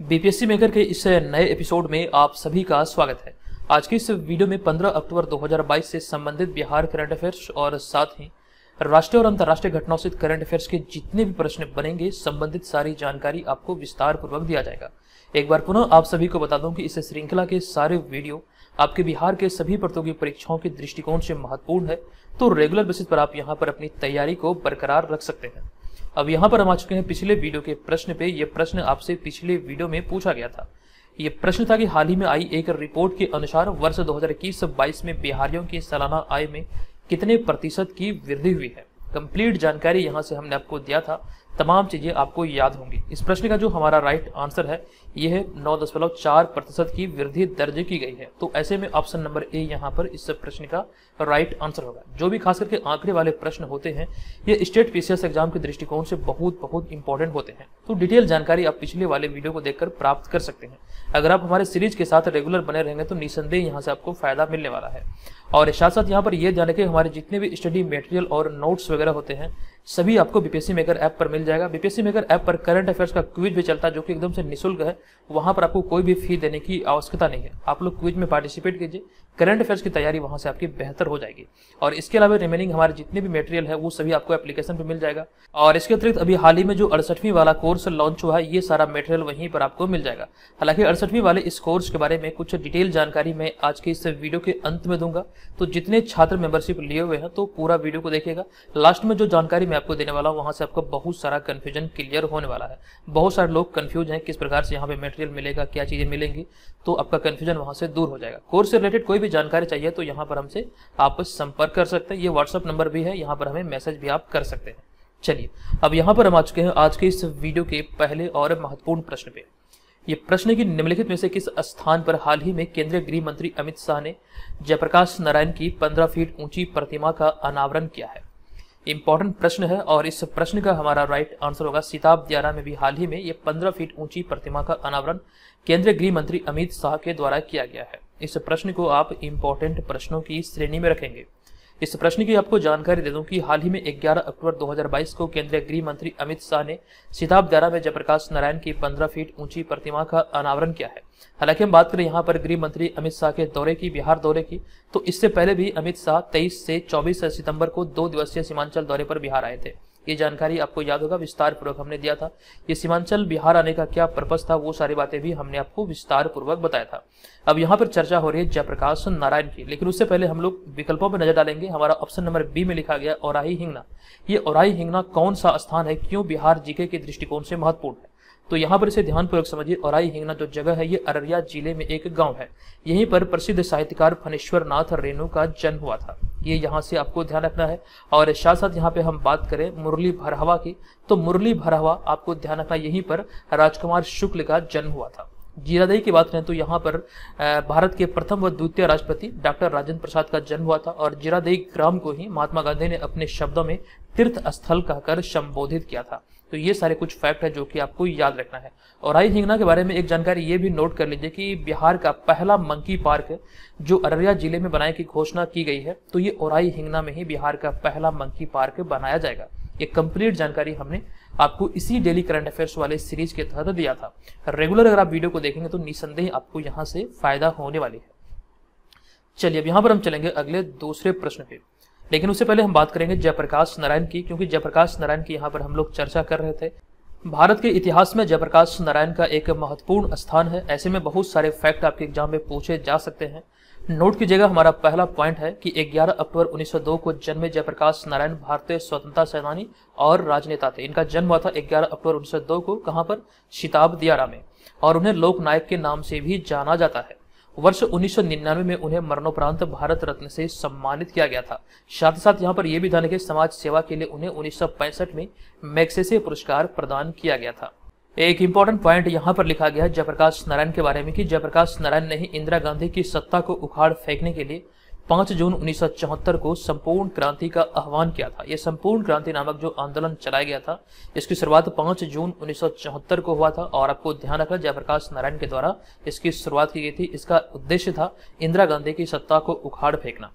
BPSC maker के इस नए एपिसोड में आप सभी का स्वागत है। आज की इस वीडियो में 15 अक्टूबर 2022 से संबंधित बिहार करंट अफेयर्स और साथ ही राष्ट्रीय और अंतर्राष्ट्रीय घटनाओं से करंट अफेयर्स के जितने भी प्रश्न बनेंगे, संबंधित सारी जानकारी आपको विस्तार पूर्वक दिया जाएगा। एक बार पुनः आप सभी को बता दूँ कि इस श्रृंखला के सारे वीडियो आपके बिहार के सभी प्रतियोगी परीक्षाओं के दृष्टिकोण से महत्वपूर्ण है तो रेगुलर बेसिस पर आप यहाँ पर अपनी तैयारी को बरकरार रख सकते हैं। अब यहाँ पर हम आ चुके हैं पिछले वीडियो के प्रश्न पे। ये प्रश्न आपसे पिछले वीडियो में पूछा गया था। ये प्रश्न था कि हाल ही में आई एक रिपोर्ट के अनुसार वर्ष 2021-22 में बिहारियों की सालाना आय में कितने प्रतिशत की वृद्धि हुई है? कंप्लीट जानकारी यहाँ से हमने आपको दिया था। तमाम चीज़ें आपको याद होंगी। इस प्रश्न का जो हमारा राइट आंसर है यह नौ दशमलव चार प्रतिशत की वृद्धि दर्ज की गई है। तो ऐसे में ऑप्शन नंबर ए यहाँ पर इस प्रश्न का राइट आंसर होगा। जो भी खास करके आंकड़े वाले प्रश्न होते हैं, ये स्टेट पीसीएस एग्ज़ाम के दृष्टिकोण से बहुत बहुत इंपॉर्टेंट होते हैं। तो डिटेल जानकारी आप पिछले वाले वीडियो को देखकर प्राप्त कर सकते हैं। अगर आप हमारे सीरीज़ के साथ रेगुलर बने रहेंगे तो निसंदेह यहाँ से आपको फ़ायदा मिलने वाला है। और साथ साथ यहाँ पर यह ध्यान रखें हमारे जितने भी स्टडी मटेरियल और नोट्स वगैरह होते हैं सभी आपको बीपीएससी मेकर ऐप पर मिल जाएगा। बीपीएससी मेकर ऐप पर करंट अफेयर्स का क्विज भी चलता है, जो कि एकदम से निःशुल्क है। वहाँ पर आपको कोई भी फ़ी देने की आवश्यकता नहीं है। आप लोग क्विज में पार्टिसिपेट कीजिए। करंट अफेयर्स की तैयारी वहाँ से आपकी बेहतर हो जाएगी। और इसके अलावा रिमेनिंग हमारे जितने भी मटेरियल है, वो सभी आपको एप्लीकेशन पे मिल जाएगा। और इसके अतिरिक्त अभी हाल ही में जो अड़सठवीं वाला कोर्स लॉन्च हुआ है, ये सारा मटेरियल वहीं पर आपको मिल जाएगा। हालाँकि अड़सठवीं वाले इस कोर्स के बारे में कुछ डिटेल जानकारी मैं आज के इस वीडियो के अंत में दूँगा। तो जितने छात्र मेंबरशिप लिए हुए हैं तो पूरा वीडियो को देखिएगा। लास्ट में जो जानकारी मैं आपको देने वाला हूँ, वहाँ से आपको बहुत सारा कन्फ्यूज़न क्लियर होने वाला है। बहुत सारे लोग कन्फ्यूज़ हैं, किस प्रकार से यहाँ पे मटेरियल मिलेगा, क्या चीज़ें मिलेंगी तो आपका कन्फ्यूज़न वहाँ से दूर हो जाएगा। कोर्स से रिलेटेड कोई भी जानकारी चाहिए तो यहाँ पर हमसे आप संपर्क कर सकते हैं। ये व्हाट्सअप नंबर भी है, यहाँ पर हमें मैसेज भी आप कर सकते हैं। चलिए, अब यहाँ पर हम आ चुके हैं आज के इस वीडियो के पहले और महत्वपूर्ण प्रश्न पे। ये प्रश्न की निम्नलिखित में से किस स्थान पर हाल ही में केंद्रीय गृह मंत्री अमित शाह ने जयप्रकाश नारायण की 15 फीट ऊँची प्रतिमा का अनावरण किया है? इंपॉर्टेंट प्रश्न है और इस प्रश्न का हमारा राइट आंसर होगा सीताब दियारा में भी हाल ही में ये 15 फीट ऊँची प्रतिमा का अनावरण केंद्रीय गृह मंत्री अमित शाह के द्वारा किया गया है। इस प्रश्न को आप इंपॉर्टेंट प्रश्नों की श्रेणी में रखेंगे। इस प्रश्न की आपको जानकारी दे दूँ कि हाल ही में 11 अक्टूबर 2022 को केंद्रीय गृह मंत्री अमित शाह ने सीताब दारा में जयप्रकाश नारायण की 15 फीट ऊँची प्रतिमा का अनावरण किया है। हालाँकि हम बात करें यहाँ पर गृह मंत्री अमित शाह के दौरे की, बिहार दौरे की तो इससे पहले भी अमित शाह तेईस से चौबीस सितंबर को दो दिवसीय सीमांचल दौरे पर बिहार आए थे। ये जानकारी आपको याद होगा विस्तार पूर्वक हमने दिया था। ये सीमांचल बिहार आने का क्या पर्पज था, वो सारी बातें भी हमने आपको विस्तार पूर्वक बताया था। अब यहाँ पर चर्चा हो रही है जयप्रकाश नारायण की, लेकिन उससे पहले हम लोग विकल्पों पर नज़र डालेंगे। हमारा ऑप्शन नंबर बी में लिखा गया, औराही हिंगना। ये औराही हिंगना कौन सा स्थान है? क्यों बिहार जीके के दृष्टिकोण से महत्वपूर्ण है? तो यहाँ पर इसे ध्यानपूर्वक समझिए औराई हिंगना जो जगह है, ये अररिया ज़िले में एक गाँव है। यहीं पर प्रसिद्ध साहित्यकार फनेश्वर नाथ रेणु का जन्म हुआ था। ये यहाँ से आपको ध्यान रखना है। और साथ साथ यहाँ पे हम बात करें मुरली भरहवा की। तो मुरली भरहवा आपको ध्यान रखना, यहीं पर राजकुमार शुक्ल का जन्म हुआ था। जीरादेई की बात करें तो यहाँ पर भारत के प्रथम व द्वितीय राष्ट्रपति डॉक्टर राजेंद्र प्रसाद का जन्म हुआ था। और जीरादेई ग्राम को ही महात्मा गांधी ने अपने शब्दों में तीर्थ स्थल कहकर संबोधित किया था। तो ये सारे कुछ फैक्ट है जो कि आपको याद रखना है। और आई हिंगना के बारे में एक जानकारी ये भी नोट कर लीजिए कि बिहार का पहला मंकी पार्क जो अररिया ज़िले में बनाने की घोषणा की गई है तो ये ओराई हिंगना में ही बिहार का पहला मंकी पार्क बनाया जाएगा। ये कंप्लीट जानकारी हमने आपको इसी डेली करंट अफेयर्स वाले सीरीज़ के तहत दिया था। रेगुलर अगर आप वीडियो को देखेंगे तो निसंदेह आपको यहाँ से फ़ायदा होने वाली है। चलिए, अब यहाँ पर हम चलेंगे अगले दूसरे प्रश्न पे। लेकिन उससे पहले हम बात करेंगे जयप्रकाश नारायण की, क्योंकि जयप्रकाश नारायण की यहाँ पर हम लोग चर्चा कर रहे थे। भारत के इतिहास में जयप्रकाश नारायण का एक महत्वपूर्ण स्थान है। ऐसे में बहुत सारे फैक्ट आपके एग्ज़ाम में पूछे जा सकते हैं। नोट कीजिएगा, हमारा पहला पॉइंट है कि 11 अक्टूबर 1902 को जन्मे जयप्रकाश नारायण भारतीय स्वतंत्रता सेनानी और राजनेता थे। इनका जन्म हुआ था 11 अक्टूबर 1902 को, कहाँ पर? शिताब दियारा में। और उन्हें लोक नायक के नाम से भी जाना जाता है। वर्ष 1999 में उन्हें मरणोपरांत भारत रत्न से सम्मानित किया गया था। साथ ही साथ यहाँ पर यह भी ध्यान रखें समाज सेवा के लिए उन्हें उन्नीस सौ पैंसठ में मैक्सेसे पुरस्कार प्रदान किया गया था। एक इम्पोर्टेंट पॉइंट यहाँ पर लिखा गया है जयप्रकाश नारायण के बारे में कि जयप्रकाश नारायण ने ही इंदिरा गांधी की सत्ता को उखाड़ फेंकने के लिए 5 जून उन्नीस को संपूर्ण क्रांति का आह्वान किया था। यह संपूर्ण क्रांति नामक जो आंदोलन चलाया गया था, इसकी शुरुआत 5 जून उन्नीस को हुआ था और आपको ध्यान रखना, जयप्रकाश नारायण के द्वारा इसकी शुरुआत की गई थी। इसका उद्देश्य था इंदिरा गांधी की सत्ता को उखाड़ फेंकना।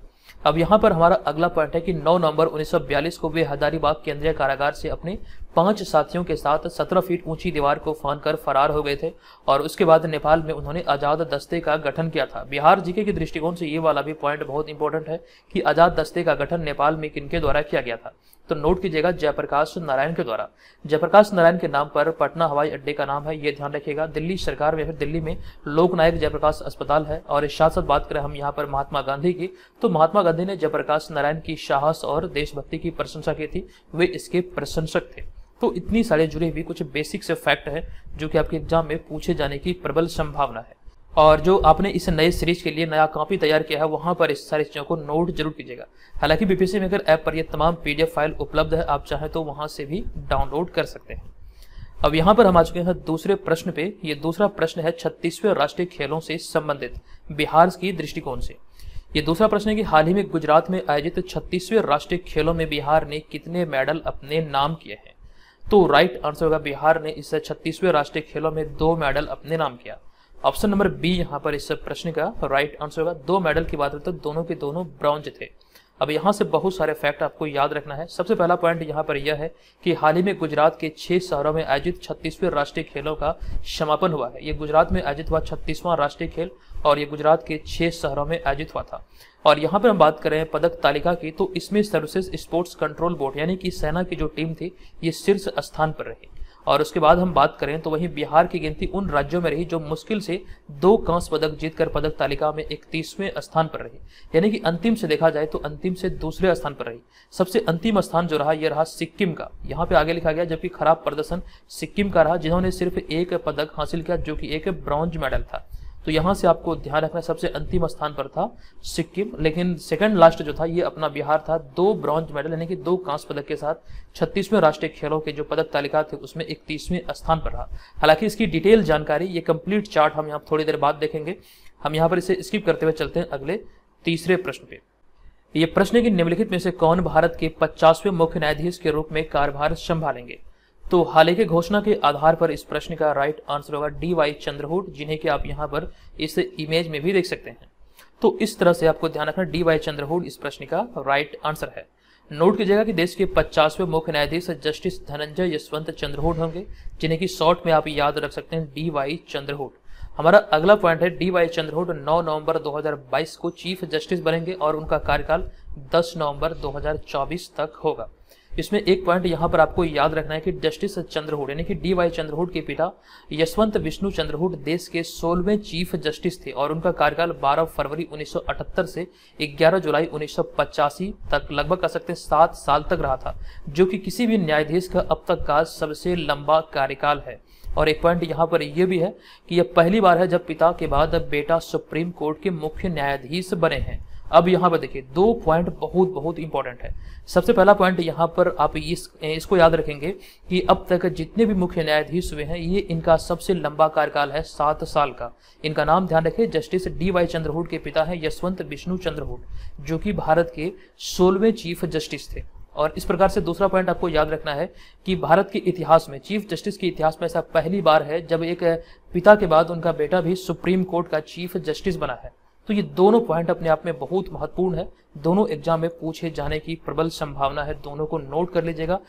अब यहाँ पर हमारा अगला पॉइंट है कि 9 नवंबर 1942 को वे हजारीबाग केंद्रीय कारागार से अपने पाँच साथियों के साथ सत्रह फीट ऊँची दीवार को फान कर फरार हो गए थे और उसके बाद नेपाल में उन्होंने आज़ाद दस्ते का गठन किया था। बिहार जीके के दृष्टिकोण से ये वाला भी पॉइंट बहुत इंपॉर्टेंट है कि आज़ाद दस्ते का गठन नेपाल में किनके द्वारा किया गया था? तो नोट कीजिएगा जयप्रकाश नारायण के द्वारा। जयप्रकाश नारायण के नाम पर पटना हवाई अड्डे का नाम है, ये ध्यान रखिएगा। दिल्ली सरकार में फिर दिल्ली में लोकनायक जयप्रकाश अस्पताल है और इस साथ साथ बात करें हम यहाँ पर महात्मा गांधी की तो महात्मा गांधी ने जयप्रकाश नारायण की साहस और देशभक्ति की प्रशंसा की थी। वे इसके प्रशंसक थे। तो इतनी सारे जुड़े हुए कुछ बेसिक से फैक्ट है, जो कि आपके एग्ज़ाम में पूछे जाने की प्रबल संभावना है। और जो आपने इस नए सीरीज़ के लिए नया कॉपी तैयार किया है, वहाँ पर इस सारी चीज़ों को नोट ज़रूर कीजिएगा। हालाँकि बीपीसी मेकर ऐप पर यह तमाम पीडीएफ फ़ाइल उपलब्ध है, आप चाहें तो वहाँ से भी डाउनलोड कर सकते हैं। अब यहाँ पर हम आ चुके हैं दूसरे प्रश्न पे। ये दूसरा प्रश्न है छत्तीसवें राष्ट्रीय खेलों से संबंधित, बिहार की दृष्टिकोण से। ये दूसरा प्रश्न है कि हाल ही में गुजरात में आयोजित छत्तीसवें राष्ट्रीय खेलों में बिहार ने कितने मेडल अपने नाम किए हैं? तो राइट आंसर होगा बिहार ने इस छत्तीसवें राष्ट्रीय खेलों में दो मेडल अपने नाम किया। ऑप्शन नंबर बी यहाँ पर इस प्रश्न का राइट आंसर होगा। दो मेडल की बात करें तो दोनों के दोनों ब्रॉन्ज थे। अब यहाँ से बहुत सारे फैक्ट आपको याद रखना है। सबसे पहला पॉइंट यहाँ पर यह है कि हाल ही में गुजरात के छह शहरों में आयोजित छत्तीसवें राष्ट्रीय खेलों का समापन हुआ है। ये गुजरात में आयोजित हुआ छत्तीसवां राष्ट्रीय खेल और ये गुजरात के छह शहरों में आयोजित हुआ था। और यहाँ पर हम बात करें पदक तालिका की तो इसमें सर्विसेज़ स्पोर्ट्स कंट्रोल बोर्ड, यानी कि सेना की जो टीम थी, ये शीर्ष स्थान पर रही। और उसके बाद हम बात करें तो वहीं बिहार की गिनती उन राज्यों में रही जो मुश्किल से दो कांस्य पदक जीतकर पदक तालिका में इकतीसवें स्थान पर रही। यानी कि अंतिम से देखा जाए तो अंतिम से दूसरे स्थान पर रही। सबसे अंतिम स्थान जो रहा यह रहा सिक्किम का। यहाँ पे आगे लिखा गया, जबकि खराब प्रदर्शन सिक्किम का रहा, जिन्होंने सिर्फ़ एक पदक हासिल किया, जो कि एक ब्रॉन्ज मेडल था। तो यहाँ से आपको ध्यान रखना सबसे अंतिम स्थान पर था सिक्किम, लेकिन सेकंड लास्ट जो था, ये अपना बिहार था। दो ब्रॉन्ज मेडल यानी कि दो कांस्य पदक के साथ छत्तीसवें राष्ट्रीय खेलों के जो पदक तालिका थे, उसमें इकतीसवें स्थान पर रहा। हालाँकि इसकी डिटेल जानकारी, ये कंप्लीट चार्ट हम यहाँ थोड़ी देर बाद देखेंगे। हम यहाँ पर इसे स्किप करते हुए चलते हैं अगले तीसरे प्रश्न पे। ये प्रश्न की निम्नलिखित में से कौन भारत के पचासवें मुख्य न्यायाधीश के रूप में कार्यभार संभालेंगे? तो हाल ही के घोषणा के आधार पर इस प्रश्न का राइट आंसर होगा डी वाई चंद्रहूट, जिन्हें कि आप यहाँ पर इस इमेज में भी देख सकते हैं। तो इस तरह से आपको ध्यान रखना, डी वाई चंद्रहूट इस प्रश्न का राइट आंसर है। नोट कीजिएगा कि देश के पचासवें मुख्य न्यायाधीश जस्टिस धनंजय यशवंत चंद्रहूट होंगे, जिन्हें की शॉर्ट में आप याद रख सकते हैं, डी वाई चंद्रहूट। हमारा अगला पॉइंट है, डी वाई चंद्रहूट 9 नवंबर 2022 को चीफ जस्टिस बनेंगे और उनका कार्यकाल 10 नवंबर 2024 तक होगा। इसमें एक पॉइंट यहाँ पर आपको याद रखना है कि जस्टिस चंद्रहूड यानी कि डी वाई चंद्रहूड के पिता यशवंत विष्णु चंद्रहूड देश के सोलहवें चीफ जस्टिस थे और उनका कार्यकाल 12 फरवरी 1978 से 11 जुलाई उन्नीस सौ पचासी तक लगभग कह सकते सात साल तक रहा था, जो कि किसी भी न्यायाधीश का अब तक का सबसे लंबा कार्यकाल है। और एक पॉइंट यहाँ पर यह भी है कि यह पहली बार है जब पिता के बाद बेटा सुप्रीम कोर्ट के मुख्य न्यायाधीश बने हैं। अब यहाँ पर देखिए, दो पॉइंट बहुत बहुत इंपॉर्टेंट है। सबसे पहला पॉइंट यहाँ पर आप इस, इसको याद रखेंगे कि अब तक जितने भी मुख्य न्यायाधीश हुए हैं, ये इनका सबसे लंबा कार्यकाल है सात साल का। इनका नाम ध्यान रखें, जस्टिस डी वाई चंद्रहूड के पिता है यशवंत विष्णु चंद्रहूड जो कि भारत के सोलहवें चीफ जस्टिस थे। और इस प्रकार से दूसरा पॉइंट आपको याद रखना है कि भारत के इतिहास में, चीफ जस्टिस के इतिहास में ऐसा पहली बार है जब एक पिता के बाद उनका बेटा भी सुप्रीम कोर्ट का चीफ जस्टिस बना है। तो ये दोनों पॉइंट अपने आप में बहुत महत्वपूर्ण है। दोनों एग्ज़ाम में पूछे जाने की प्रबल संभावना है। दोनों को नोट कर लीजिएगा।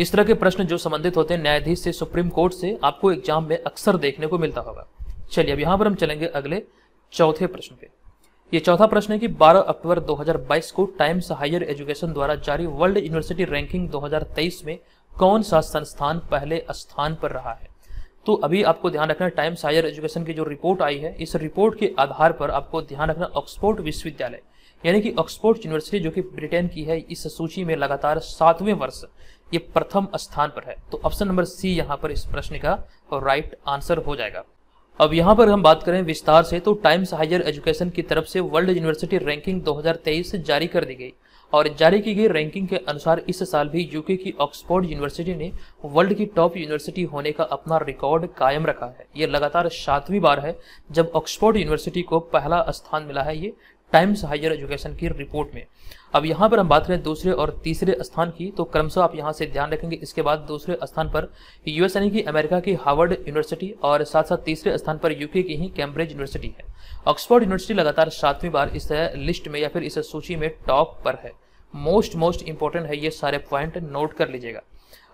इस तरह के प्रश्न जो संबंधित होते हैं, न्यायाधीश से, सुप्रीम कोर्ट से, आपको एग्ज़ाम में अक्सर देखने को मिलता होगा। चलिए, अब यहाँ पर हम चलेंगे अगले चौथे प्रश्न पे। ये चौथा प्रश्न है कि 12 अक्टूबर 2022 को टाइम्स हायर एजुकेशन द्वारा जारी वर्ल्ड यूनिवर्सिटी रैंकिंग 2023 में कौन सा संस्थान पहले स्थान पर रहा है? तो अभी आपको ध्यान रखना टाइम्स हायर एजुकेशन की जो रिपोर्ट आई है, इस रिपोर्ट के आधार पर आपको ध्यान रखना ऑक्सफोर्ड विश्वविद्यालय, यानी कि ऑक्सफोर्ड यूनिवर्सिटी जो कि ब्रिटेन की है, इस सूची में लगातार सातवें वर्ष ये प्रथम स्थान पर है। तो ऑप्शन नंबर सी यहाँ पर इस प्रश्न का राइट आंसर हो जाएगा। अब यहाँ पर हम बात करें विस्तार से तो टाइम्स हायर एजुकेशन की तरफ़ से वर्ल्ड यूनिवर्सिटी रैंकिंग 2023 जारी कर दी गई। और जारी की गई रैंकिंग के अनुसार इस साल भी यूके की ऑक्सफोर्ड यूनिवर्सिटी ने वर्ल्ड की टॉप यूनिवर्सिटी होने का अपना रिकॉर्ड कायम रखा है। ये लगातार सातवीं बार है जब ऑक्सफोर्ड यूनिवर्सिटी को पहला स्थान मिला है ये टाइम्स हायर एजुकेशन की रिपोर्ट में। अब यहाँ पर हम बात करें दूसरे और तीसरे स्थान की तो क्रमशः आप यहाँ से ध्यान रखेंगे। इसके बाद दूसरे स्थान पर यूएस यानी कि अमेरिका की हार्वर्ड यूनिवर्सिटी और साथ साथ तीसरे स्थान पर यूके की ही कैम्ब्रिज यूनिवर्सिटी है। ऑक्सफोर्ड यूनिवर्सिटी लगातार सातवीं बार इस लिस्ट में या फिर इस सूची में टॉप पर है। मोस्ट मोस्ट इंपॉर्टेंट है ये सारे पॉइंट, नोट कर लीजिएगा।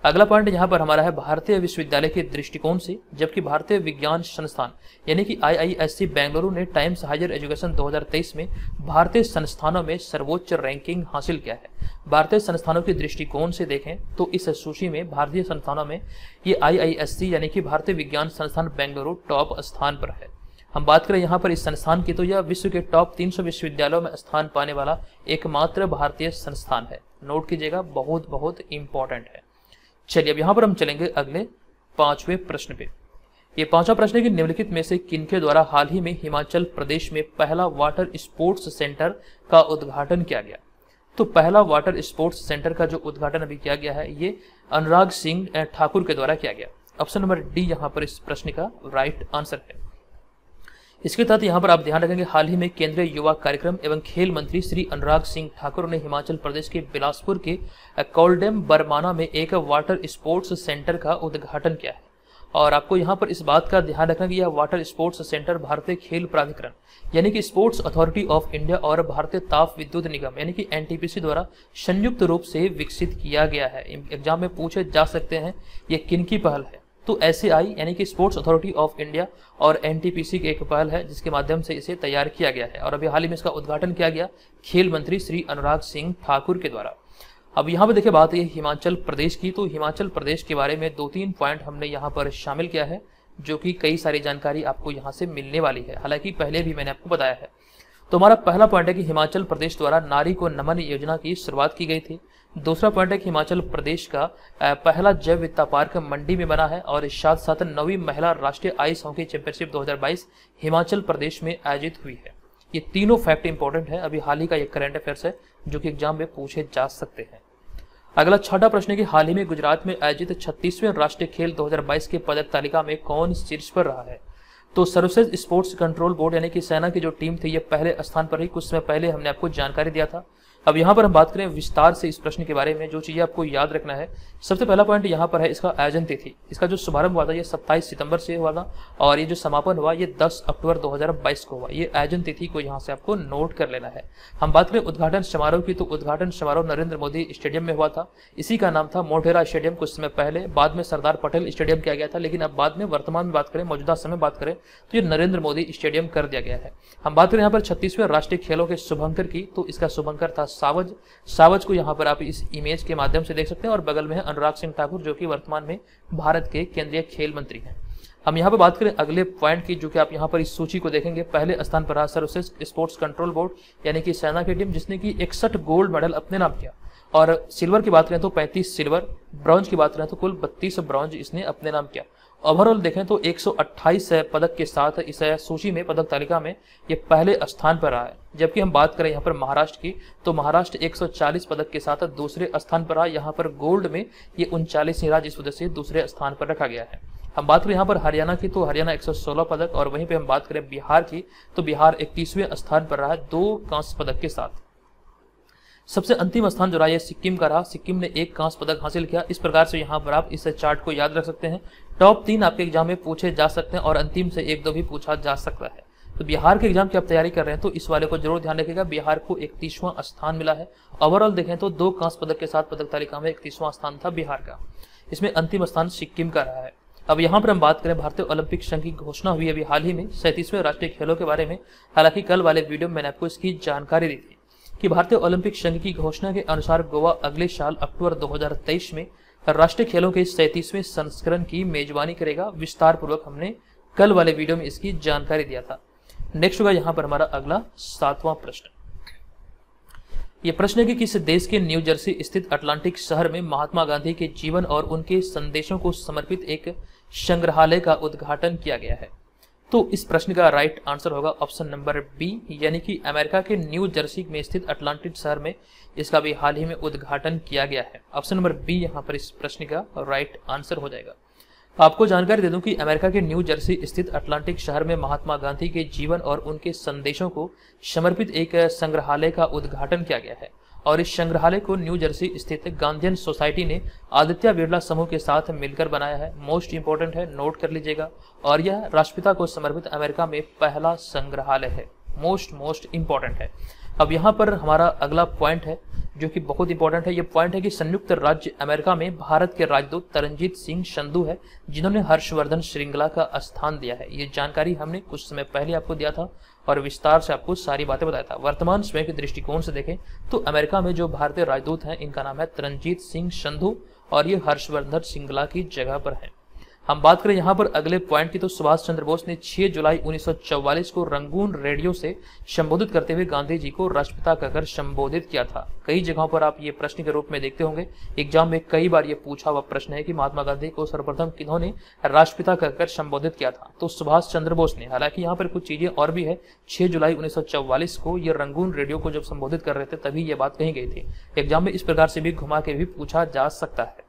अगला पॉइंट यहाँ पर हमारा है भारतीय विश्वविद्यालय के दृष्टिकोण से, जबकि भारतीय विज्ञान संस्थान, यानी कि आईआईएससी बेंगलुरु ने टाइम्स हायर एजुकेशन 2023 में भारतीय संस्थानों में सर्वोच्च रैंकिंग हासिल किया है। भारतीय संस्थानों के दृष्टिकोण से देखें तो इस सूची में भारतीय संस्थानों में ये आई यानी कि भारतीय विज्ञान संस्थान बेंगलुरु टॉप स्थान पर है। हम बात करें यहाँ पर इस संस्थान की तो यह विश्व के टॉप 300 विश्वविद्यालयों में स्थान पाने वाला एकमात्र भारतीय संस्थान है। नोट कीजिएगा बहुत बहुत इंपॉर्टेंट है। चलिए, अब यहाँ पर हम चलेंगे अगले पाँचवें प्रश्न पे। ये पांचवा प्रश्न है कि निम्नलिखित में से किनके द्वारा हाल ही में हिमाचल प्रदेश में पहला वाटर स्पोर्ट्स सेंटर का उद्घाटन किया गया? तो पहला वाटर स्पोर्ट्स सेंटर का जो उद्घाटन अभी किया गया है, ये अनुराग सिंह ठाकुर के द्वारा किया गया। ऑप्शन नंबर डी यहाँ पर इस प्रश्न का राइट आंसर है। इसके तहत यहाँ पर आप ध्यान रखेंगे, हाल ही में केंद्रीय युवा कार्यक्रम एवं खेल मंत्री श्री अनुराग सिंह ठाकुर ने हिमाचल प्रदेश के बिलासपुर के कोल्डेम बरमाना में एक वाटर स्पोर्ट्स सेंटर का उद्घाटन किया है। और आपको यहाँ पर इस बात का ध्यान रखना कि यह वाटर स्पोर्ट्स सेंटर भारतीय खेल प्राधिकरण, यानी कि स्पोर्ट्स अथॉरिटी ऑफ़ इंडिया और भारतीय ताप विद्युत निगम, यानी कि एनटीपीसी द्वारा संयुक्त रूप से विकसित किया गया है। एग्ज़ाम में पूछे जा सकते हैं, ये किन की पहल है? तो आई यानी कि स्पोर्ट्स अथॉरिटी ऑफ़ इंडिया और एनटीपीसी की एक पहल है, जिसके माध्यम से इसे तैयार किया गया है। और अभी हाल ही में इसका उद्घाटन किया गया खेल मंत्री श्री अनुराग सिंह ठाकुर के द्वारा। अब यहाँ पर देखिए बात है हिमाचल प्रदेश की। तो हिमाचल प्रदेश के बारे में दो तीन पॉइंट हमने यहाँ पर शामिल किया है, जो कि कई सारी जानकारी आपको यहाँ से मिलने वाली है। हालाँकि पहले भी मैंने आपको बताया है तो हमारा पहला पॉइंट है कि हिमाचल प्रदेश द्वारा नारी को नमन योजना की शुरुआत की गई थी। दूसरा पॉइंट है कि हिमाचल प्रदेश का पहला जैव वित्ता पार्क मंडी में बना है और साथ साथ नवी महिला राष्ट्रीय ice hockey championship 2022 Himachal Pradesh में आयोजित हुई है। ये तीनों फैक्ट इंपॉर्टेंट है। अभी हाल ही का एक करंट अफेयर्स है, जो कि एग्ज़ाम में पूछे जा सकते हैं। अगला छठा प्रश्न है कि हाल ही में गुजरात में आयोजित छत्तीसवें राष्ट्रीय खेल 2022 के पदक तालिका में कौन शीर्ष पर रहा है? तो सर्विसेज़ स्पोर्ट्स कंट्रोल बोर्ड यानी कि सेना की जो टीम थी, ये पहले स्थान पर रही। कुछ समय पहले हमने आपको जानकारी दिया था। अब यहाँ पर हम बात करें विस्तार से इस प्रश्न के बारे में, जो चीज़ें आपको याद रखना है। सबसे पहला पॉइंट यहाँ पर है, इसका आयोजन तिथि। इसका जो शुभारंभ हुआ था, ये 27 सितंबर से हुआ था, और ये जो समापन हुआ, ये 10 अक्टूबर 2022 को हुआ। ये आयोजन तिथि को यहाँ से आपको नोट कर लेना है। हम बात करें उद्घाटन समारोह की तो उद्घाटन समारोह नरेंद्र मोदी स्टेडियम में हुआ था। इसी का नाम था मोढेरा स्टेडियम कुछ समय पहले। बाद में सरदार पटेल स्टेडियम किया गया था, लेकिन अब बाद में वर्तमान में बात करें, मौजूदा समय बात करें तो ये नरेंद्र मोदी स्टेडियम कर दिया गया है। हम बात करें यहाँ पर छत्तीसवें राष्ट्रीय खेलों के शुभंकर की तो इसका शुभंकर था सावज सावज को यहाँ पर आप इस इमेज के माध्यम से देख सकते हैं और बगल में है अनुराग सिंह ठाकुर, जो कि वर्तमान में भारत के केंद्रीय खेल मंत्री हैं। हम यहाँ पर बात करें अगले पॉइंट की, जो कि आप यहाँ पर इस सूची को देखेंगे। पहले स्थान पर रहा सर्विसेज़ स्पोर्ट्स कंट्रोल बोर्ड यानी कि सेना की टीम जिसने की इकसठ गोल्ड मेडल अपने नाम किया। और सिल्वर की बात करें तो 35 सिल्वर ब्रॉन्ज की बात करें तो कुल 32 ब्रॉन्ज इसने अपने नाम किया। ओवरऑल देखें तो 128 पदक के साथ इस सूची में, पदक तालिका में ये पहले स्थान पर रहा है जबकि हम बात करें यहाँ पर महाराष्ट्र की तो महाराष्ट्र 140 पदक के साथ दूसरे स्थान पर रहा यहाँ पर गोल्ड में ये उनचालीस राज्य इस वजह से दूसरे स्थान पर रखा गया है। हम बात करें यहाँ पर हरियाणा की तो हरियाणा 116 पदक और वहीं पे हम बात करें बिहार की तो बिहार इकतीसवें स्थान पर रहा है दो कांस्य पदक के साथ। सबसे अंतिम स्थान जो रहा है सिक्किम का रहा, सिक्किम ने एक कांस्य पदक हासिल किया। इस प्रकार से यहाँ पर आप इस चार्ट को याद रख सकते हैं। टॉप तीन आपके एग्ज़ाम में पूछे जा सकते हैं और अंतिम से एक दो भी पूछा जा सकता है। तो बिहार के एग्ज़ाम की आप तैयारी कर रहे हैं तो इस वाले को ज़रूर ध्यान रखिएगा। बिहार को इकतीसवां स्थान मिला है। ओवरऑल देखें तो दो कांस्य पदक के साथ पदक तालिका में इकतीसवां स्थान था बिहार का। इसमें अंतिम स्थान सिक्किम का रहा है। अब यहाँ पर हम बात करें भारतीय ओलंपिक संघ की घोषणा हुई अभी हाल ही में। सैंतीसवें राष्ट्रीय खेलों के बारे में। हालाँकि कल वाले वीडियो में मैंने आपको इसकी जानकारी दी थी। कि भारतीय ओलंपिक संघ की घोषणा के अनुसार गोवा अगले साल अक्टूबर 2023 में राष्ट्रीय खेलों के सैतीसवें संस्करण की मेजबानी करेगा। विस्तार पूर्वक हमने कल वाले वीडियो में इसकी जानकारी दिया था। नेक्स्ट होगा यहाँ पर हमारा अगला सातवां प्रश्न। ये प्रश्न है कि किस देश के न्यू जर्सी स्थित अटलांटिक शहर में महात्मा गांधी के जीवन और उनके संदेशों को समर्पित एक संग्रहालय का उद्घाटन किया गया है? तो इस प्रश्न का राइट आंसर होगा ऑप्शन नंबर बी यानी कि अमेरिका के न्यू जर्सी में स्थित अटलांटिक शहर में इसका भी हाल ही में उद्घाटन किया गया है। ऑप्शन नंबर बी यहाँ पर इस प्रश्न का राइट आंसर हो जाएगा। आपको जानकारी दे दूँ कि अमेरिका के न्यू जर्सी स्थित अटलांटिक शहर में महात्मा गांधी के जीवन और उनके संदेशों को समर्पित एक संग्रहालय का उद्घाटन किया गया है। और इस संग्रहालय को न्यू जर्सी स्थित गांधीन सोसाइटी ने आदित्य बिरला समूह के साथ मिलकर बनाया है। मोस्ट इंपोर्टेंट है, नोट कर लीजिएगा। और यह राष्ट्रपिता को समर्पित अमेरिका में पहला संग्रहालय है। मोस्ट मोस्ट इंपॉर्टेंट है। अब यहाँ पर हमारा अगला पॉइंट है, जो कि बहुत इंपॉर्टेंट है। ये पॉइंट है कि संयुक्त राज्य अमेरिका में भारत के राजदूत तरनजीत सिंह संधु है, जिन्होंने हर्षवर्धन श्रृंगला का स्थान दिया है। ये जानकारी हमने कुछ समय पहले आपको दिया था। और विस्तार से आपको सारी बातें बताया था। वर्तमान समय के दृष्टिकोण से देखें तो अमेरिका में जो भारतीय राजदूत हैं, इनका नाम है तरनजीत सिंह संधु और ये हर्षवर्धन सिंगला की जगह पर है। हम बात करें यहाँ पर अगले पॉइंट की तो सुभाष चंद्र बोस ने 6 जुलाई 1944 को रंगून रेडियो से संबोधित करते हुए गांधी जी को राष्ट्रपिता कहकर संबोधित किया था। कई जगहों पर आप ये प्रश्न के रूप में देखते होंगे। एग्ज़ाम में कई बार ये पूछा हुआ प्रश्न है कि महात्मा गांधी को सर्वप्रथम किन्होंने राष्ट्रपिता कहकर संबोधित किया था। तो सुभाष चंद्र बोस ने, हालाँकि यहाँ पर कुछ चीज़ें और भी है, छह जुलाई उन्नीस सौ चौवालिस को ये रंगून रेडियो को जब संबोधित कर रहे थे, तभी ये बात कही गई थी। एग्ज़ाम में इस प्रकार से भी घुमा के भी पूछा जा सकता है।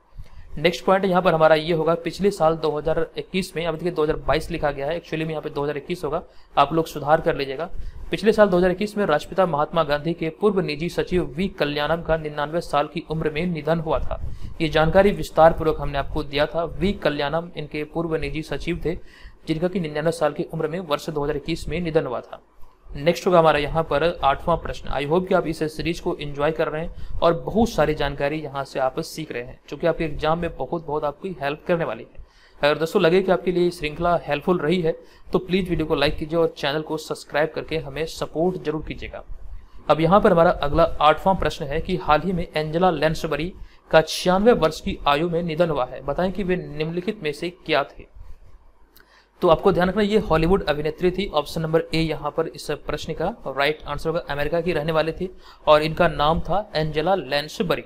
नेक्स्ट पॉइंट यहाँ पर हमारा ये होगा, पिछले साल 2021 में, अभी देखिए 2022 लिखा गया है एक्चुअली में यहाँ पे 2021 होगा, आप लोग सुधार कर लीजिएगा। पिछले साल 2021 में राष्ट्रपिता महात्मा गांधी के पूर्व निजी सचिव वी कल्याणम का निन्यानवे साल की उम्र में निधन हुआ था। ये जानकारी विस्तार पूर्वक हमने आपको दिया था। वी कल्याणम इनके पूर्व निजी सचिव थे, जिनका की निन्यानवे साल की उम्र में वर्ष दो हज़ार इक्कीस में निधन हुआ था। नेक्स्ट होगा हमारा यहाँ पर आठवां प्रश्न। आई होप कि आप इस सीरीज़ को एंजॉय कर रहे हैं और बहुत सारी जानकारी यहाँ से आप सीख रहे हैं क्योंकि आपके एग्ज़ाम में बहुत बहुत आपकी हेल्प करने वाली है। अगर दोस्तों लगे कि आपके लिए श्रृंखला हेल्पफुल रही है तो प्लीज़ वीडियो को लाइक कीजिए और चैनल को सब्सक्राइब करके हमें सपोर्ट ज़रूर कीजिएगा। अब यहाँ पर हमारा अगला आठवां प्रश्न है कि हाल ही में एंजेला लेंसबरी का छियानवे वर्ष की आयु में निधन हुआ है। बताएँ कि वे निम्नलिखित में से क्या थे? तो आपको ध्यान रखना, ये हॉलीवुड अभिनेत्री थी ऑप्शन नंबर ए यहाँ पर इस प्रश्न का राइट आंसर होगा। अमेरिका की रहने वाली थी और इनका नाम था एंजेला लेंसबरी।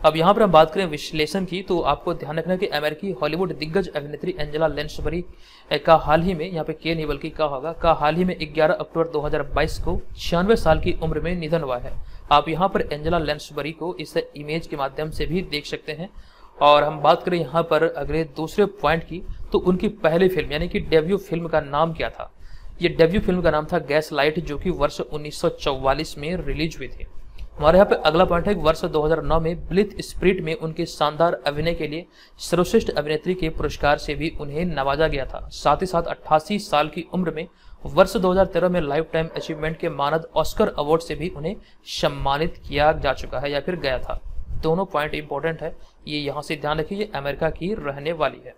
अब यहाँ पर हम बात करें विश्लेषण की तो आपको ध्यान रखना कि अमेरिकी हॉलीवुड दिग्गज अभिनेत्री एंजेला लेंसबरी का हाल ही में, यहाँ पे के नहीं बल्कि का होगा, का हाल ही में 11 अक्टूबर 2022 को छियानवे साल की उम्र में निधन हुआ है। आप यहाँ पर एंजेला लेंसबरी को इस इमेज के माध्यम से भी देख सकते हैं। और हम बात करें यहाँ पर अगले दूसरे पॉइंट की तो उनकी पहली फ़िल्म यानी कि डेब्यू फ़िल्म का नाम क्या था? ये डेब्यू फ़िल्म का नाम था गैस लाइट जो कि वर्ष 1944 में रिलीज़ हुई थी। हमारे यहाँ पे अगला पॉइंट है वर्ष 2009 में ब्लिथ स्प्रिट में उनके शानदार अभिनय के लिए सर्वश्रेष्ठ अभिनेत्री के पुरस्कार से भी उन्हें नवाजा गया था। साथ ही साथ अट्ठासी साल की उम्र में वर्ष 2013 में लाइफ टाइम अचीवमेंट के मानद ऑस्कर अवार्ड से भी उन्हें सम्मानित किया जा चुका है या फिर गया था। दोनों पॉइंट इंपॉर्टेंट है। ये यहाँ से ध्यान रखिए अमेरिका की रहने वाली है।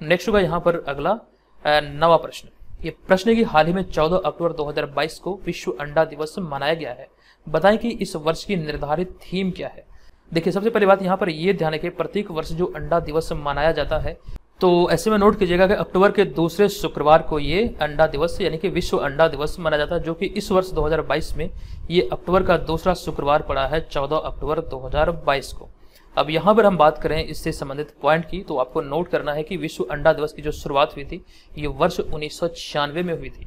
नेक्स्ट होगा यहाँ पर अगला नवा प्रश्न। ये प्रश्न की हाल ही में 14 अक्टूबर 2022 को विश्व अंडा दिवस मनाया गया है। बताएँ कि इस वर्ष की निर्धारित थीम क्या है? देखिए, सबसे पहली बात यहाँ पर ये ध्यान रखें प्रत्येक वर्ष जो अंडा दिवस मनाया जाता है तो ऐसे में नोट कीजिएगा कि अक्टूबर के दूसरे शुक्रवार को ये अंडा दिवस, यानी कि विश्व अंडा दिवस मनाया जाता है, जो कि इस वर्ष 2022 में ये अक्टूबर का दूसरा शुक्रवार पड़ा है 14 अक्टूबर 2022 को। अब यहाँ पर हम बात करें इससे संबंधित पॉइंट की तो आपको नोट करना है कि विश्व अंडा दिवस की जो शुरुआत हुई थी, ये वर्ष उन्नीस सौ छियानवे में हुई थी।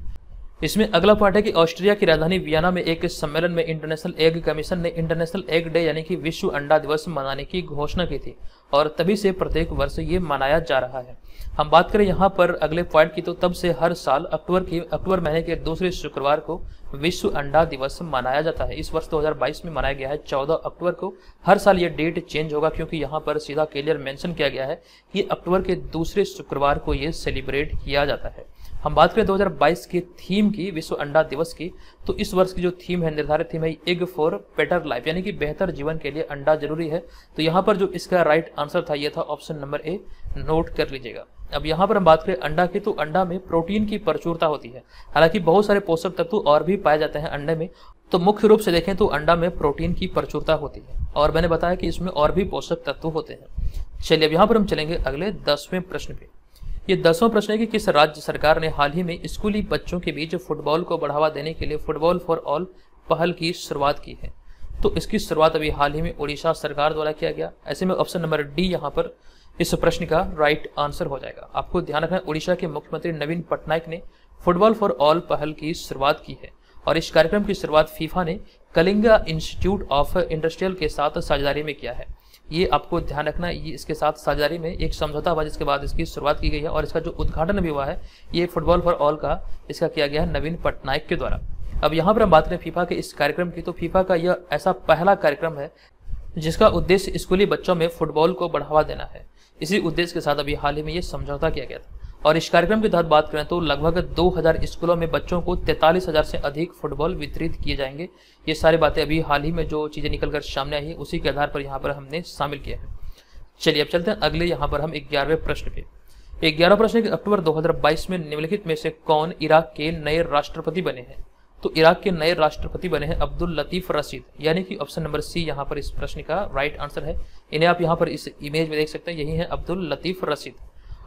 इसमें अगला पॉइंट है कि ऑस्ट्रिया की राजधानी वियना में एक सम्मेलन में इंटरनेशनल एग कमीशन ने इंटरनेशनल एग डे, यानी कि विश्व अंडा दिवस मनाने की घोषणा की थी। और तभी से प्रत्येक वर्ष ये मनाया जा रहा है। हम बात करें यहाँ पर अगले पॉइंट की तो तब से हर साल अक्टूबर की, अक्टूबर महीने के दूसरे शुक्रवार को विश्व अंडा दिवस मनाया जाता है। इस वर्ष 2022 में मनाया गया है। 14 अक्टूबर को हर साल ये डेट चेंज होगा, क्योंकि यहाँ पर सीधा क्लियर मेंशन किया गया है कि अक्टूबर के दूसरे शुक्रवार को ये सेलिब्रेट किया जाता है। हम बात करें 2022 की थीम की, विश्व अंडा दिवस की तो इस वर्ष की जो थीम है, निर्धारित थीम है एग फॉर बेटर लाइफ यानी कि बेहतर जीवन के लिए अंडा ज़रूरी है। तो यहाँ पर जो इसका राइट आंसर था, ये था ऑप्शन नंबर ए नोट कर लीजिएगा। अब यहाँ पर हम बात करें अंडा की तो अंडा में प्रोटीन की प्रचुरता होती है। हालाँकि बहुत सारे पोषक तत्व और भी पाए जाते हैं अंडे में। तो मुख्य रूप से देखें तो अंडा में प्रोटीन की प्रचुरता होती है। और मैंने बताया कि इसमें और भी पोषक तत्व होते हैं। चलिए, अब यहाँ पर हम चलेंगे अगले दसवें प्रश्न पे। ये दसवां प्रश्न है कि किस राज्य सरकार ने हाल ही में स्कूली बच्चों के बीच फुटबॉल को बढ़ावा देने के लिए फुटबॉल फॉर ऑल पहल की शुरुआत की है? तो इसकी शुरुआत अभी हाल ही में उड़ीसा सरकार द्वारा किया गया। ऐसे में ऑप्शन नंबर डी यहाँ पर इस प्रश्न का राइट आंसर हो जाएगा। आपको ध्यान रखना उड़ीसा के मुख्यमंत्री नवीन पटनायक ने फुटबॉल फॉर ऑल पहल की शुरुआत की है और इस कार्यक्रम की शुरुआत फीफा ने कलिंगा इंस्टीट्यूट ऑफ़ इंडस्ट्रियल के साथ साझेदारी में किया है। ये आपको ध्यान रखना ये इसके साथ साझेदारी में एक समझौता हुआ जिसके बाद इसकी शुरुआत की गई है और इसका जो उद्घाटन भी हुआ है, ये फुटबॉल फॉर ऑल का इसका किया गया है नवीन पटनायक के द्वारा। अब यहाँ पर हम बात करें फीफा के इस कार्यक्रम की तो फीफा का यह ऐसा पहला कार्यक्रम है जिसका उद्देश्य स्कूली बच्चों में फुटबॉल को बढ़ावा देना है। इसी उद्देश्य के साथ अभी हाल ही में ये समझौता किया गया था। और इस कार्यक्रम के तहत बात करें तो लगभग 2000 स्कूलों में बच्चों को तैतालीस हज़ार से अधिक फुटबॉल वितरित किए जाएँगे। ये सारी बातें अभी हाल ही में जो चीज़ें निकल कर सामने आई है, उसी के आधार पर यहाँ पर हमने शामिल किया है। चलिए अब चलते हैं अगले यहाँ पर हम ग्यारहवें प्रश्न पे। ग्यारह प्रश्न अक्टूबर 2022 में निम्नलिखित में से कौन इराक के नए राष्ट्रपति बने हैं? तो इराक के नए राष्ट्रपति बने हैं अब्दुल लतीफ रशीद। यानी कि ऑप्शन नंबर सी यहाँ पर इस प्रश्न का राइट आंसर है। इन्हें आप यहाँ पर इस इमेज में देख सकते हैं। यही है अब्दुल लतीफ रशीद।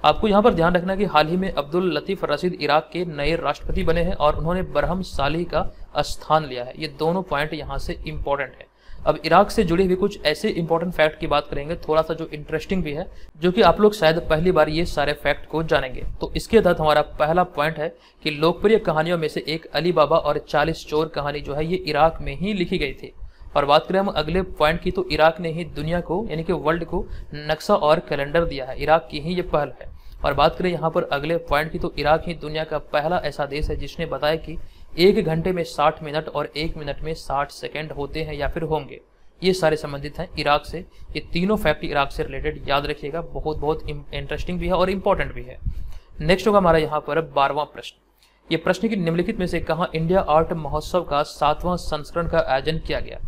आपको यहाँ पर ध्यान रखना कि हाल ही में अब्दुल लतीफ रशीद इराक के नए राष्ट्रपति बने हैं और उन्होंने बरहम साली का स्थान लिया है। ये दोनों पॉइंट यहाँ से इम्पोर्टेंट है। अब इराक से जुड़ी हुई कुछ ऐसे इंपॉर्टेंट फैक्ट की बात करेंगे थोड़ा सा जो इंटरेस्टिंग भी है, जो कि आप लोग शायद पहली बार ये सारे फैक्ट को जानेंगे। तो इसके तहत हमारा पहला पॉइंट है कि लोकप्रिय कहानियों में से एक अली बाबा और चालीस चोर कहानी जो है, ये इराक में ही लिखी गई थी। और बात करें हम अगले पॉइंट की तो इराक ने ही दुनिया को, यानी कि वर्ल्ड को नक्शा और कैलेंडर दिया है। इराक की ही ये पहल है। और बात करें यहाँ पर अगले पॉइंट की तो इराक ही दुनिया का पहला ऐसा देश है जिसने बताया कि एक घंटे में साठ मिनट और एक मिनट में साठ सेकेंड होते हैं या फिर होंगे। ये सारे संबंधित हैं इराक से। ये तीनों फैक्ट इराक से रिलेटेड याद रखिएगा, बहुत बहुत इंटरेस्टिंग भी है और इम्पोर्टेंट भी है। नेक्स्ट होगा हमारा यहाँ पर बारहवां प्रश्न। ये प्रश्न की निम्नलिखित में से कहा इंडिया आर्ट महोत्सव का सातवां संस्करण का आयोजन किया गया?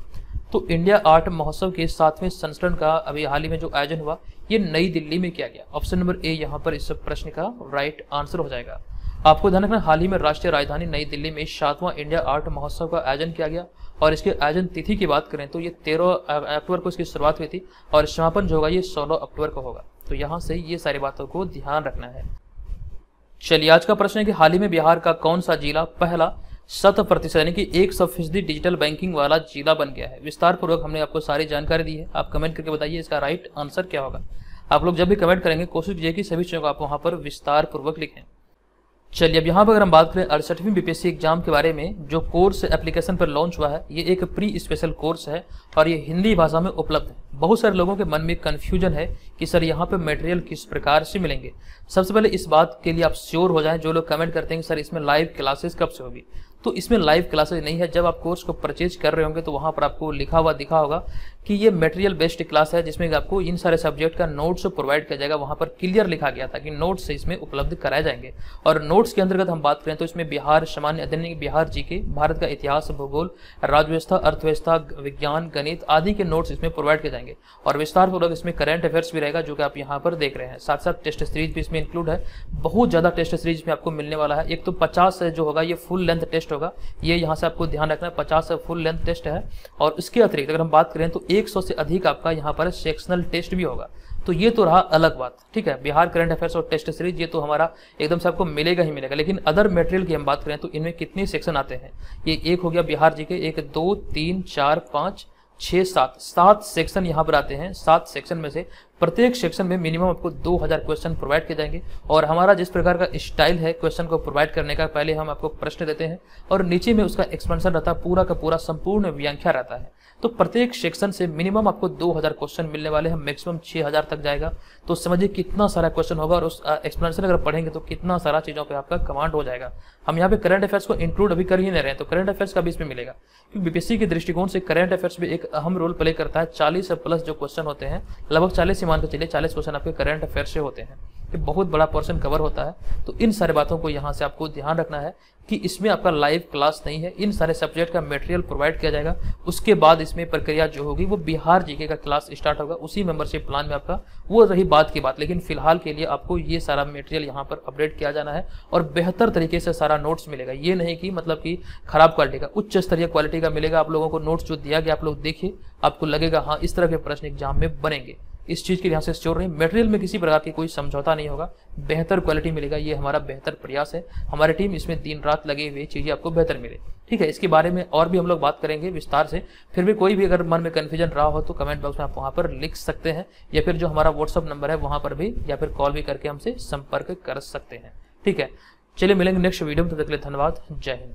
तो इंडिया आर्ट महोत्सव के सातवें संस्करण का अभी हाल ही में जो आयोजन हुआ, ये नई दिल्ली में किया गया। ऑप्शन नंबर ए यहाँ पर इस प्रश्न का राइट आंसर हो जाएगा। आपको ध्यान रखना, हाल ही में राष्ट्रीय राजधानी नई दिल्ली में सातवां इंडिया आर्ट महोत्सव का आयोजन किया गया और इसके आयोजन तिथि की बात करें तो ये तेरह अक्टूबर को इसकी शुरुआत हुई थी और समापन जो होगा ये सोलह अक्टूबर को होगा। तो यहाँ से ये सारी बातों को ध्यान रखना है। चलिए, आज का प्रश्न है कि हाल ही में बिहार का कौन सा जिला पहला शत प्रतिशत यानी कि एक सौ फ़ीसदी डिजिटल बैंकिंग वाला जिला बन गया है। विस्तार पूर्वक हमने आपको सारी जानकारी दी है। आप कमेंट करके बताइए इसका राइट आंसर क्या होगा। आप लोग जब भी कमेंट करेंगे, कोशिश कीजिए कि सभी चीज़ों को आप वहाँ पर विस्तार पूर्वक लिखें। चलिए, अब यहाँ पर अगर हम बात करें अड़सठवीं बीपीएससी एग्ज़ाम के बारे में, जो कोर्स एप्लीकेशन पर लॉन्च हुआ है, ये एक प्री स्पेशल कोर्स है और ये हिंदी भाषा में उपलब्ध है। बहुत सारे लोगों के मन में कन्फ्यूज़न है कि सर यहाँ पे मटेरियल किस प्रकार से मिलेंगे? सबसे पहले इस बात के लिए आप श्योर हो जाएँ, जो लोग कमेंट करते हैं कि सर इसमें लाइव क्लासेस कब से होगी? तो इसमें लाइव क्लासेस नहीं है। जब आप कोर्स को परचेज कर रहे होंगे तो वहाँ पर आपको लिखा हुआ दिखा होगा कि ये मटेरियल बेस्ड क्लास है, जिसमें आपको इन सारे सब्जेक्ट का नोट्स प्रोवाइड किया जाएगा। वहाँ पर क्लियर लिखा गया था कि नोट्स इसमें उपलब्ध कराए जाएँगे। और नोट्स के अंतर्गत हम बात करें तो इसमें बिहार सामान्य अध्ययन, बिहार जी के, भारत का इतिहास, भूगोल राजव्यवस्था अर्थव्यवस्था, विज्ञान, गणित आदि के नोट्स इसमें प्रोवाइड किए जाएँगे। और विस्तार पूर्वक इसमें करंट अफेयर्स भी रहेगा, जो कि आप यहाँ पर देख रहे हैं। साथ साथ टेस्ट सीरीज़ भी इसमें इंक्लूड है। बहुत ज़्यादा टेस्ट सीरीज़ में आपको मिलने वाला है। एक तो पचास जो होगा, ये फुल लेंथ टेस्ट होगा। ये यहाँ से आपको ध्यान रखना है, पचास फुल लेंथ टेस्ट है। और उसके अतिरिक्त अगर हम बात करें तो एक से अधिक आपका यहाँ पर सेक्शनल टेस्ट भी होगा। तो ये तो रहा अलग बात, ठीक है? बिहार करंट अफेयर्स और टेस्ट सीरीज़ ये तो हमारा एकदम से आपको मिलेगा ही मिलेगा। लेकिन अदर मटेरियल की हम बात करें तो इनमें कितने सेक्शन आते हैं? ये एक हो गया बिहार जी के। एक, दो, तीन, चार, पाँच छः सात सात सेक्शन यहाँ पर आते हैं। सात सेक्शन में से प्रत्येक सेक्शन में मिनिमम आपको 2000 क्वेश्चन प्रोवाइड किए जाएँगे। और हमारा जिस प्रकार का स्टाइल है क्वेश्चन को प्रोवाइड करने का, पहले हम आपको प्रश्न देते हैं और नीचे में उसका एक्सपेंशन रहता है, पूरा का पूरा, संपूर्ण व्याख्या रहता है। तो प्रत्येक सेक्शन से मिनिमम आपको 2000 क्वेश्चन मिलने वाले हैं मैक्सिमम 6000 तक जाएगा। तो समझिए कितना सारा क्वेश्चन होगा और उस एक्सप्लेनेशन अगर पढ़ेंगे तो कितना सारा चीज़ों पे आपका कमांड हो जाएगा। हम यहाँ पे करंट अफेयर्स को इंक्लूड अभी कर ही नहीं रहे हैं तो करंट अफेयर्स का भी इसमें मिलेगा। क्योंकि बीपीएससी के दृष्टिकोण से करंट अफेयर्स भी एक अहम रोल प्ले करता है। चालीस प्लस जो क्वेश्चन होते हैं, लगभग चालीस ही मान के चलिए, चालीस क्वेश्चन आपके करंट अफेयर से होते हैं। ये बहुत बड़ा पोर्शन कवर होता है तो इन सारे बातों को यहाँ से आपको ध्यान रखना है कि इसमें आपका लाइव क्लास नहीं है। इन सारे सब्जेक्ट का मटेरियल प्रोवाइड किया जाएगा। उसके बाद इसमें प्रक्रिया जो होगी, वो बिहार जीके का क्लास स्टार्ट होगा। उसी मेंबरशिप प्लान में आपका वो रही बात की बात। लेकिन फ़िलहाल के लिए आपको ये सारा मटेरियल यहाँ पर अपडेट किया जाना है और बेहतर तरीके से सारा नोट्स मिलेगा। ये नहीं कि मतलब कि खराब क्वालिटी का, उच्च स्तरीय क्वालिटी का मिलेगा। आप लोगों को नोट्स जो दिया गया, आप लोग देखिए, आपको लगेगा हाँ इस तरह के प्रश्न एग्ज़ाम में बनेंगे। इस चीज़ के लिए से श्योर रही मटेरियल में किसी प्रकार की कोई समझौता नहीं होगा। बेहतर क्वालिटी मिलेगा, ये हमारा बेहतर प्रयास है। हमारी टीम इसमें दिन रात लगे हुए चीज़ें आपको बेहतर मिले। ठीक है, इसके बारे में और भी हम लोग बात करेंगे विस्तार से। फिर भी कोई भी अगर मन में कन्फ्यूज़न रहा हो तो कमेंट बॉक्स में आप वहाँ पर लिख सकते हैं, या फिर जो हमारा व्हाट्सअप नंबर है वहाँ पर भी, या फिर कॉल भी करके हमसे संपर्क कर सकते हैं। ठीक है, चलिए मिलेंगे नेक्स्ट वीडियो में, तब तक के लिए धन्यवाद। जय हिंद।